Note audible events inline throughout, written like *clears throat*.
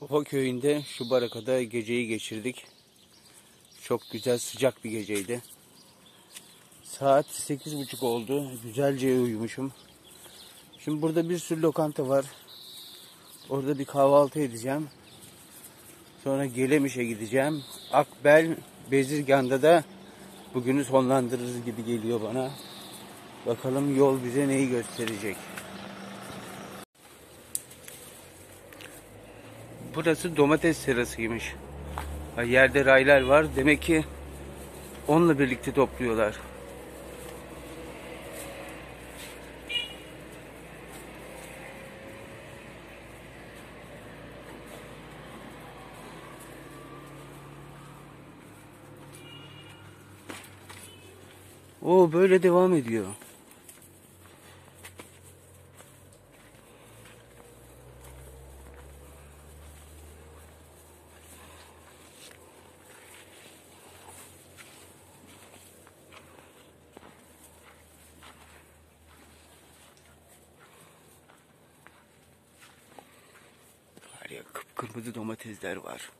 Oha köyünde şu barakada geceyi geçirdik. Çok güzel sıcak bir geceydi. Saat sekiz buçuk oldu. Güzelce uyumuşum. Şimdi burada bir sürü lokanta var. Orada bir kahvaltı edeceğim. Sonra Gelemiş'e gideceğim. Akbel Bezirgan'da da bugünü sonlandırırız gibi geliyor bana. Bakalım yol bize neyi gösterecek. Burası domates serasıymış. Yerde raylar var. Demek ki onunla birlikte topluyorlar. O böyle devam ediyor. Kıpkırmızı domatesler var.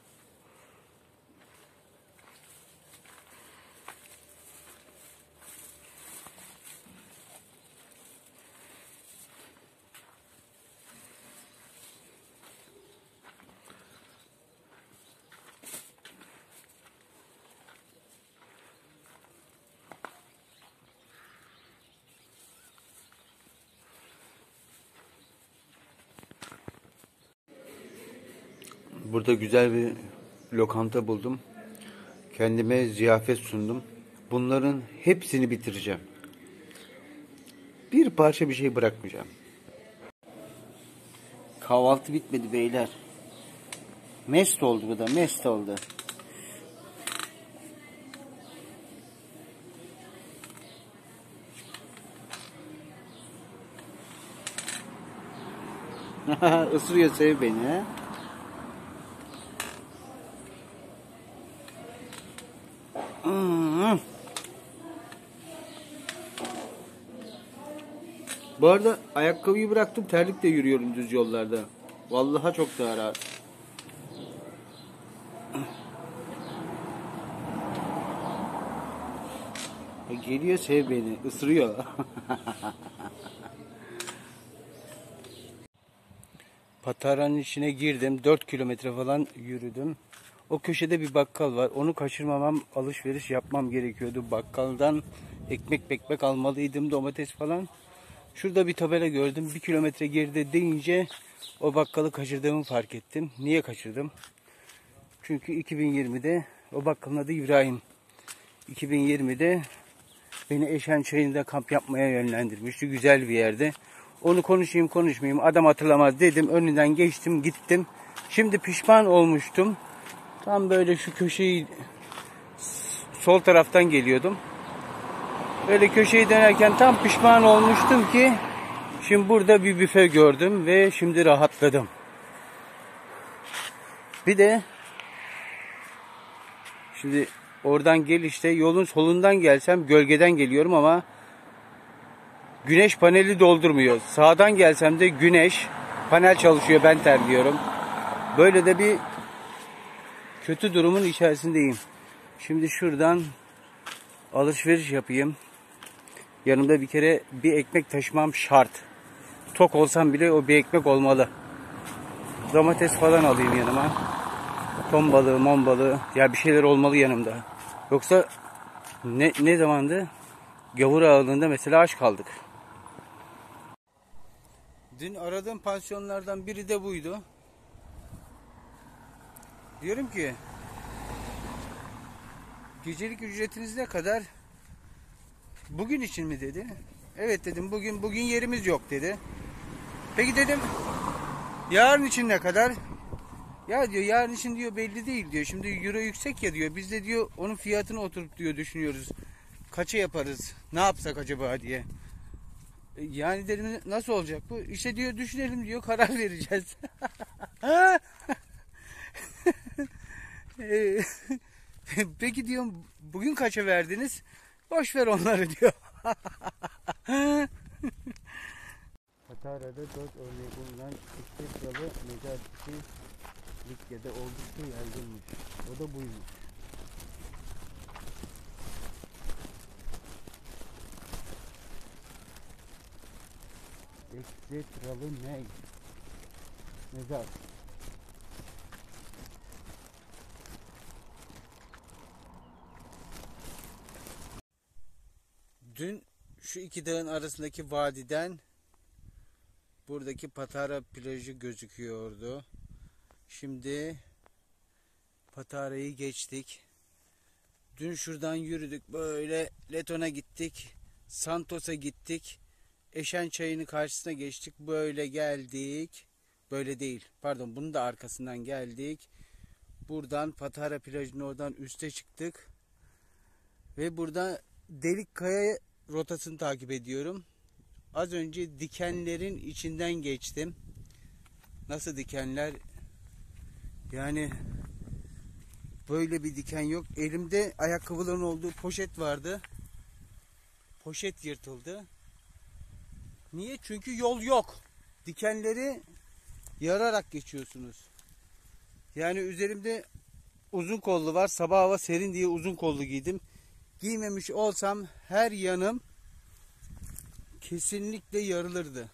Burada güzel bir lokanta buldum. Kendime ziyafet sundum. Bunların hepsini bitireceğim. Bir parça bir şey bırakmayacağım. Kahvaltı bitmedi beyler. Mest oldu bu da mest oldu. *laughs* Isırıyor sev beni he. Bu arada ayakkabıyı bıraktım terlikle yürüyorum düz yollarda. Vallahi çok daha Geliyor sev beni, ısırıyor. *laughs* Patara'nın içine girdim. 4 kilometre falan yürüdüm. O köşede bir bakkal var. Onu kaçırmamam, alışveriş yapmam gerekiyordu. Bakkaldan ekmek ekmek almalıydım, domates falan. Şurada bir tabela gördüm. Bir kilometre geride deyince o bakkalı kaçırdığımı fark ettim. Niye kaçırdım? Çünkü 2020'de o bakkalın adı İbrahim. 2020'de beni Eşen Çayı'nda kamp yapmaya yönlendirmişti. Güzel bir yerde. Onu konuşayım konuşmayayım adam hatırlamaz dedim. Önünden geçtim gittim. Şimdi pişman olmuştum. Tam böyle şu köşeyi sol taraftan geliyordum. Böyle köşeyi dönerken tam pişman olmuştum ki şimdi burada bir büfe gördüm ve şimdi rahatladım. Bir de şimdi oradan gelişte yolun solundan gelsem gölgeden geliyorum ama güneş paneli doldurmuyor. Sağdan gelsem de güneş panel çalışıyor ben terliyorum. Böyle de bir kötü durumun içerisindeyim. Şimdi şuradan alışveriş yapayım. Yanımda bir kere bir ekmek taşımam şart. Tok olsam bile o bir ekmek olmalı. Domates falan alayım yanıma. Ton balığı, mon balığı. Ya bir şeyler olmalı yanımda. Yoksa ne, ne zamandı? Gavur ağılığında mesela aç kaldık. Dün aradığım pansiyonlardan biri de buydu. Diyorum ki gecelik ücretiniz ne kadar? Bugün için mi dedi. Evet dedim bugün bugün yerimiz yok dedi. Peki dedim yarın için ne kadar? Ya diyor yarın için diyor belli değil diyor. Şimdi euro yüksek ya diyor. Biz de diyor onun fiyatını oturup diyor düşünüyoruz. Kaça yaparız? Ne yapsak acaba diye. E, Yani dedim nasıl olacak bu? İşte diyor düşünelim diyor karar *laughs* vereceğiz. *laughs* E, *laughs* Peki diyorum bugün kaça verdiniz? Boş ver onları diyor. Patara'da dört örneği bulunan işte kralı Necati Likya'da oldukça yaygınmış. O da buymuş. Ekzetralı ney? Mezar. Dün şu iki dağın arasındaki vadiden buradaki Patara plajı gözüküyordu. Şimdi Patara'yı geçtik. Dün şuradan yürüdük böyle Leton'a gittik. Santos'a gittik. Eşen çayının karşısına geçtik. Böyle geldik. Böyle değil. Pardon bunun da arkasından geldik. Buradan Patara plajının oradan üste çıktık. Ve burada Delik Kaya rotasını takip ediyorum. Az önce dikenlerin içinden geçtim. Nasıl dikenler? Yani böyle bir diken yok. Elimde ayakkabıların olduğu poşet vardı. Poşet yırtıldı. Niye? Çünkü yol yok. Dikenleri yararak geçiyorsunuz. Yani üzerimde uzun kollu var. Sabah hava serin diye uzun kollu giydim. Giymemiş olsam her yanım kesinlikle yarılırdı.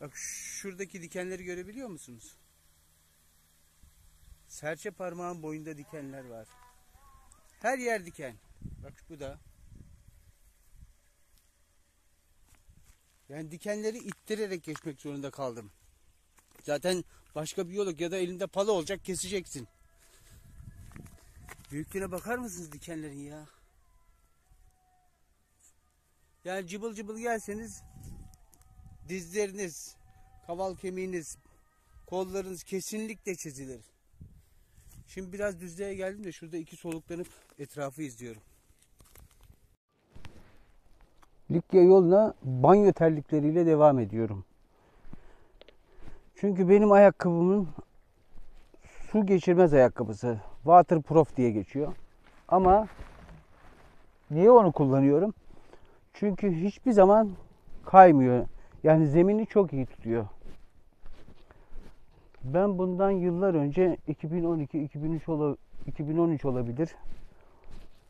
Bak şuradaki dikenleri görebiliyor musunuz? Serçe parmağın boyunda dikenler var. Her yer diken. Bak bu da. Yani dikenleri ittirerek geçmek zorunda kaldım. Zaten başka bir yol yok ya da elinde pala olacak keseceksin. Büyüklüğüne bakar mısınız dikenlerin ya? Yani cıbıl cıbıl gelseniz dizleriniz, kaval kemiğiniz, kollarınız kesinlikle çizilir. Şimdi biraz düzlüğe geldim de şurada iki soluklanıp etrafı izliyorum. Likya yoluna banyo terlikleriyle devam ediyorum. Çünkü benim ayakkabımın su geçirmez ayakkabısı. Waterproof diye geçiyor. Ama niye onu kullanıyorum? Çünkü hiçbir zaman kaymıyor. Yani zemini çok iyi tutuyor. Ben bundan yıllar önce 2012-2013 ola, 2013 olabilir.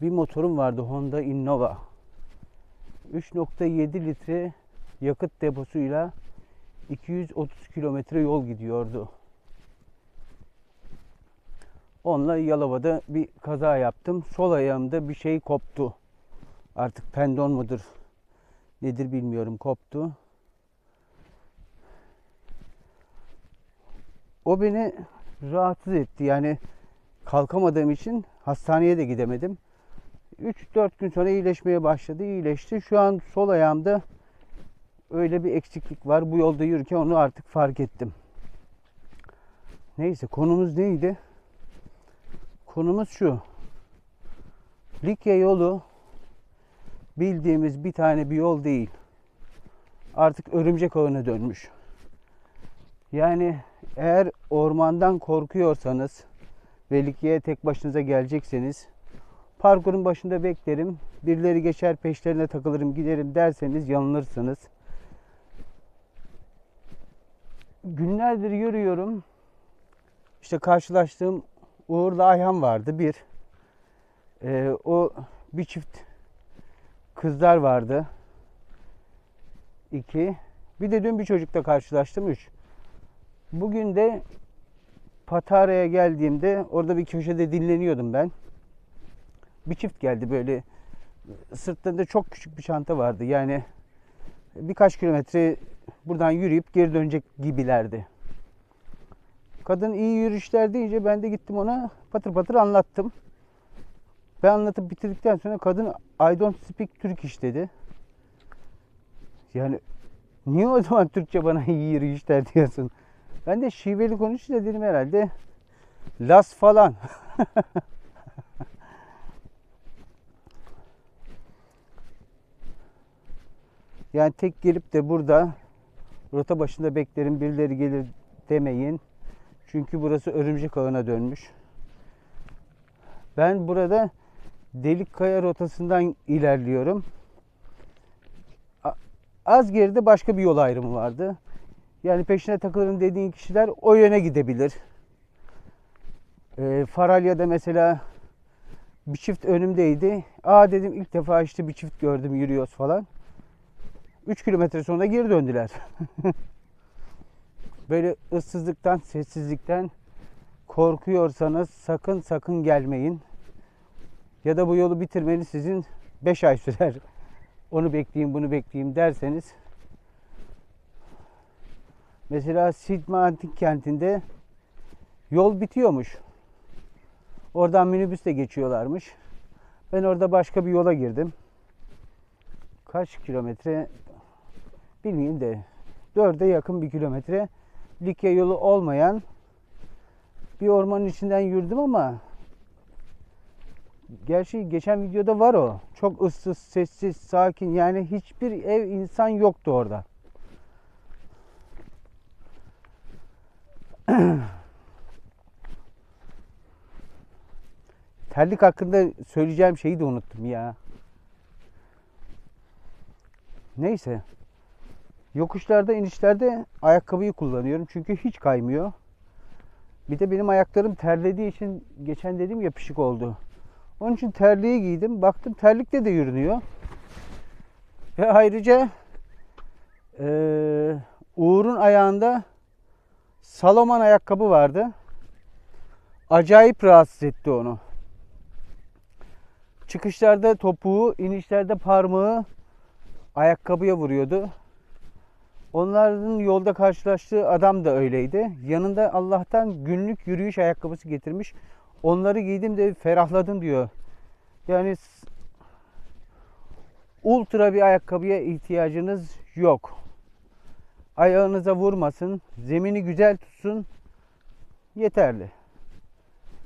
Bir motorum vardı Honda Innova. 3.7 litre yakıt deposuyla 230 kilometre yol gidiyordu. Onunla Yalova'da bir kaza yaptım. Sol ayağımda bir şey koptu. Artık pendon mudur nedir bilmiyorum koptu. O beni rahatsız etti. Yani kalkamadığım için hastaneye de gidemedim. 3-4 gün sonra iyileşmeye başladı. İyileşti. Şu an sol ayağımda öyle bir eksiklik var. Bu yolda yürürken onu artık fark ettim. Neyse konumuz neydi? Konumuz şu. Likya yolu bildiğimiz bir tane bir yol değil. Artık örümcek ağına dönmüş. Yani eğer ormandan korkuyorsanız ve Likya'ya tek başınıza gelecekseniz parkurun başında beklerim. Birileri geçer peşlerine takılırım giderim derseniz yanılırsınız. Günlerdir yürüyorum. İşte karşılaştığım Uğur'la Ayhan vardı bir. Ee, o bir çift kızlar vardı. İki. Bir de dün bir çocukla karşılaştım. Üç. Bugün de Patara'ya geldiğimde orada bir köşede dinleniyordum ben. Bir çift geldi böyle sırtlarında çok küçük bir çanta vardı. Yani birkaç kilometre buradan yürüyüp geri dönecek gibilerdi. Kadın iyi yürüyüşler deyince ben de gittim ona patır patır anlattım. Ben anlatıp bitirdikten sonra kadın I don't speak Turkish dedi. Yani niye o zaman Türkçe bana *laughs* iyi yürüyüşler diyorsun? Ben de şiveli konuşunca dedim herhalde Las falan. *laughs* yani tek gelip de burada rota başında beklerim birileri gelir demeyin. Çünkü burası örümcek ağına dönmüş. Ben burada Delik Kaya rotasından ilerliyorum. Az geride başka bir yol ayrımı vardı. Yani peşine takılırım dediğin kişiler o yöne gidebilir. E, Faralya'da mesela bir çift önümdeydi. Aa dedim ilk defa işte bir çift gördüm yürüyoruz falan. 3 kilometre sonra geri döndüler. *laughs* Böyle ıssızlıktan, sessizlikten korkuyorsanız sakın sakın gelmeyin. Ya da bu yolu bitirmeniz sizin 5 ay sürer. Onu bekleyeyim, bunu bekleyeyim derseniz. Mesela Sidma Antik Kenti'nde yol bitiyormuş. Oradan minibüsle geçiyorlarmış. Ben orada başka bir yola girdim. Kaç kilometre bilmiyorum de 4'e yakın bir kilometre Likya yolu olmayan bir ormanın içinden yürüdüm ama gerçi geçen videoda var o. Çok ıssız, sessiz, sakin yani hiçbir ev insan yoktu orada. *clears throat* Terlik hakkında söyleyeceğim şeyi de unuttum ya. Neyse. Yokuşlarda, inişlerde ayakkabıyı kullanıyorum. Çünkü hiç kaymıyor. Bir de benim ayaklarım terlediği için geçen dediğim yapışık oldu. Onun için terliği giydim. Baktım terlikle de yürünüyor. Ve ayrıca eee Uğur'un ayağında Salomon ayakkabı vardı. Acayip rahatsız etti onu. Çıkışlarda topuğu, inişlerde parmağı ayakkabıya vuruyordu. Onların yolda karşılaştığı adam da öyleydi. Yanında Allah'tan günlük yürüyüş ayakkabısı getirmiş. Onları giydim de ferahladım diyor. Yani ultra bir ayakkabıya ihtiyacınız yok. Ayağınıza vurmasın, zemini güzel tutsun yeterli.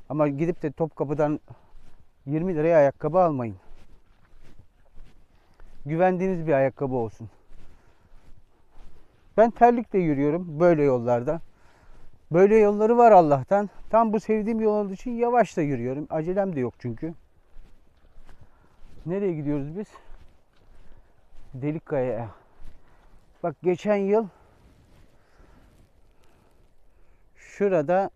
Ama gidip de Topkapı'dan 20 liraya ayakkabı almayın. Güvendiğiniz bir ayakkabı olsun. Ben terlikle yürüyorum böyle yollarda. Böyle yolları var Allah'tan. Tam bu sevdiğim yol olduğu için yavaş da yürüyorum. Acelem de yok çünkü. Nereye gidiyoruz biz? Delikkaya'ya. Bak geçen yıl şurada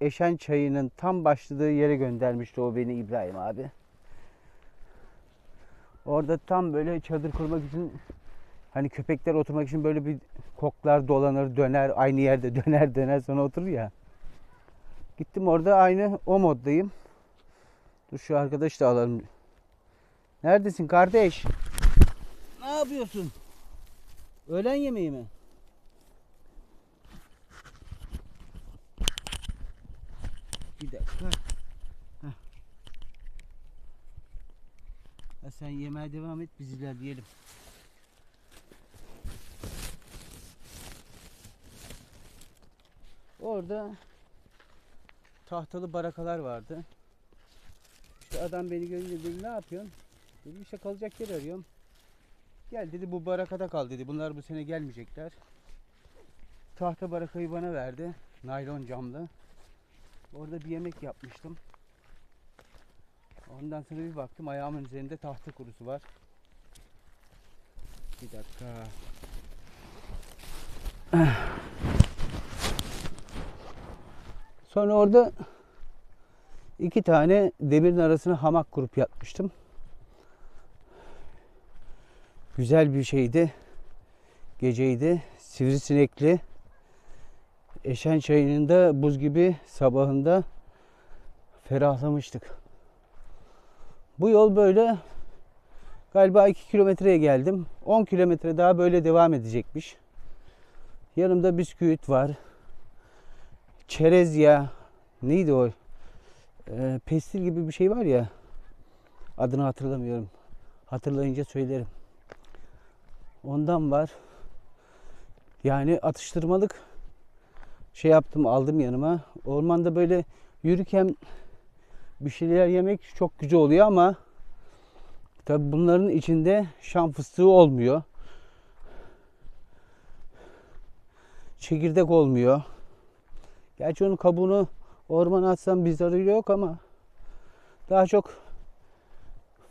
Eşen Çayı'nın tam başladığı yere göndermişti o beni İbrahim abi. Orada tam böyle çadır kurmak için hani köpekler oturmak için böyle bir koklar dolanır döner aynı yerde *laughs* döner döner sonra oturur ya. Gittim orada aynı o moddayım. Dur şu arkadaş da alalım. Neredesin kardeş? Ne yapıyorsun? Öğlen yemeği mi? Bir dakika. Heh. Ha, sen yemeğe devam et biz ilerleyelim. Orada tahtalı barakalar vardı. İşte adam beni görünce dedi ne yapıyorsun? Dedim işte kalacak yer arıyorum. Gel dedi bu barakada kal dedi. Bunlar bu sene gelmeyecekler. Tahta barakayı bana verdi. Naylon camlı. Orada bir yemek yapmıştım. Ondan sonra bir baktım ayağımın üzerinde tahta kurusu var. Bir dakika. Sonra orada iki tane demirin arasına hamak kurup yatmıştım. Güzel bir şeydi. Geceydi. Sivrisinekli. Eşen çayının da buz gibi sabahında ferahlamıştık. Bu yol böyle galiba 2 kilometreye geldim. 10 kilometre daha böyle devam edecekmiş. Yanımda bisküvit var. Çerez ya. Neydi o? Ee, pestil gibi bir şey var ya. Adını hatırlamıyorum. Hatırlayınca söylerim. Ondan var. Yani atıştırmalık şey yaptım aldım yanıma. Ormanda böyle yürürken bir şeyler yemek çok güzel oluyor ama tabi bunların içinde şam fıstığı olmuyor. Çekirdek olmuyor. Gerçi onun kabuğunu ormana atsam bir zararı yok ama daha çok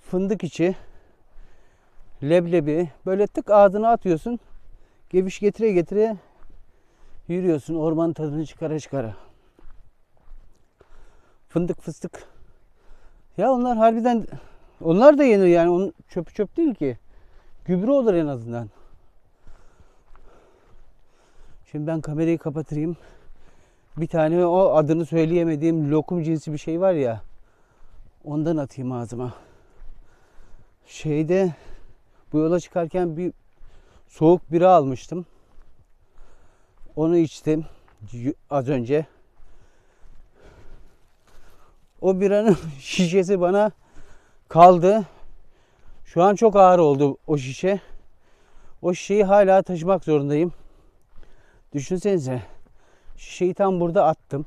fındık içi leblebi böyle tık ağzına atıyorsun. Geviş getire getire yürüyorsun orman tadını çıkara çıkara. fındık fıstık. Ya onlar harbiden onlar da yenir yani onun çöpü çöp değil ki. Gübre olur en azından. Şimdi ben kamerayı kapatayım. Bir tane o adını söyleyemediğim lokum cinsi bir şey var ya. Ondan atayım ağzıma. Şeyde bu yola çıkarken bir soğuk bira almıştım. Onu içtim az önce. O biranın *laughs* şişesi bana kaldı. Şu an çok ağır oldu o şişe. O şişeyi hala taşımak zorundayım. Düşünsenize. Şişeyi tam burada attım.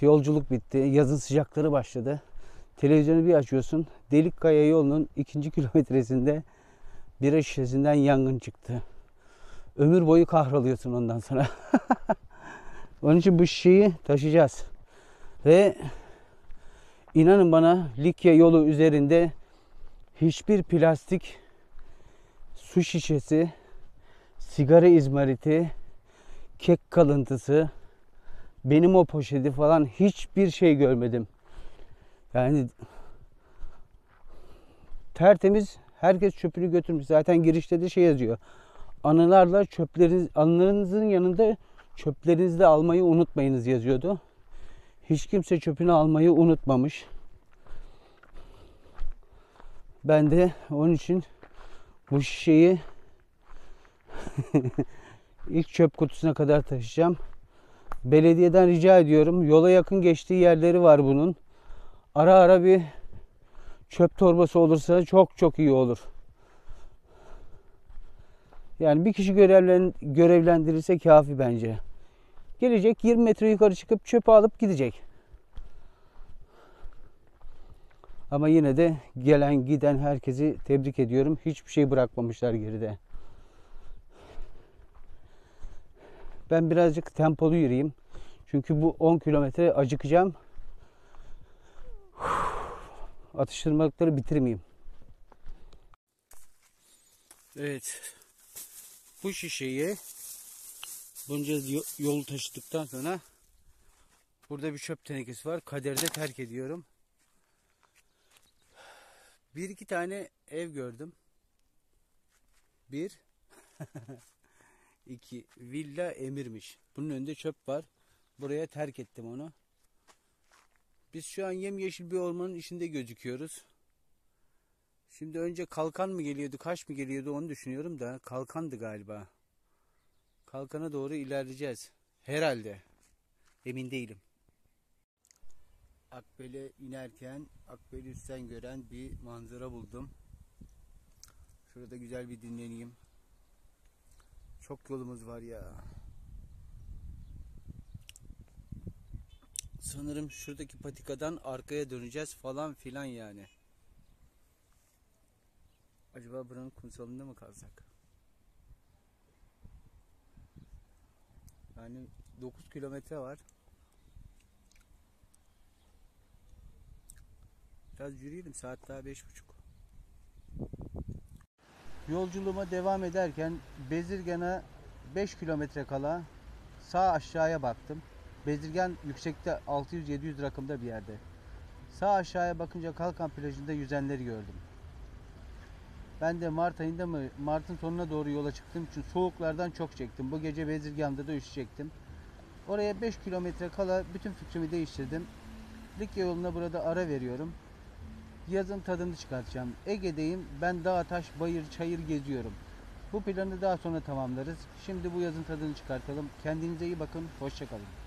Yolculuk bitti. Yazın sıcakları başladı. Televizyonu bir açıyorsun. Delikkaya yolunun ikinci *laughs* kilometresinde bira şişesinden yangın çıktı. Ömür boyu kahroluyorsun ondan sonra. *laughs* Onun için bu şişeyi taşıyacağız. Ve inanın bana Likya yolu üzerinde hiçbir plastik su şişesi, sigara izmariti, kek kalıntısı, benim o poşeti falan hiçbir şey görmedim. Yani tertemiz herkes çöpünü götürmüş. Zaten girişte de şey yazıyor. Anılarla çöpleriniz, anılarınızın yanında çöplerinizi de almayı unutmayınız yazıyordu. Hiç kimse çöpünü almayı unutmamış. Ben de onun için bu şişeyi *laughs* ilk çöp kutusuna kadar taşıyacağım. Belediyeden rica ediyorum. Yola yakın geçtiği yerleri var bunun. Ara ara bir çöp torbası olursa çok çok iyi olur. Yani bir kişi görevlen, görevlendirirse kafi bence. Gelecek 20 metre yukarı çıkıp çöpü alıp gidecek. Ama yine de gelen giden herkesi tebrik ediyorum. Hiçbir şey bırakmamışlar geride. Ben birazcık tempolu yürüyeyim. Çünkü bu 10 kilometre acıkacağım. Atıştırmalıkları bitirmeyeyim. Evet. Bu şişeyi bunca yo- yol taşıdıktan sonra burada bir çöp tenekesi var. Kaderde terk ediyorum. Bir iki tane ev gördüm. Bir. *laughs* iki. Villa Emir'miş. Bunun önünde çöp var. Buraya terk ettim onu. Biz şu an yemyeşil bir ormanın içinde gözüküyoruz. Şimdi önce kalkan mı geliyordu, kaş mı geliyordu onu düşünüyorum da kalkandı galiba. Kalkana doğru ilerleyeceğiz. Herhalde. Emin değilim. Akbel'e inerken Akbel'i üstten gören bir manzara buldum. Şurada güzel bir dinleneyim. Çok yolumuz var ya. Sanırım şuradaki patikadan arkaya döneceğiz falan filan yani. Acaba buranın kumsalında mı kalsak? Yani 9 kilometre var. Biraz yürüyelim. Saat daha beş buçuk. Yolculuğuma devam ederken Bezirgan'a 5 kilometre kala sağ aşağıya baktım. Bezirgan yüksekte 600-700 rakımda bir yerde. Sağ aşağıya bakınca Kalkan plajında yüzenleri gördüm. Ben de Mart ayında mı Mart'ın sonuna doğru yola çıktığım için soğuklardan çok çektim. Bu gece Bezirgan'da da üşüyecektim. Oraya 5 kilometre kala bütün fikrimi değiştirdim. Likya yoluna burada ara veriyorum. Yazın tadını çıkartacağım. Ege'deyim. Ben dağ, taş, bayır, çayır geziyorum. Bu planı daha sonra tamamlarız. Şimdi bu yazın tadını çıkartalım. Kendinize iyi bakın. Hoşçakalın.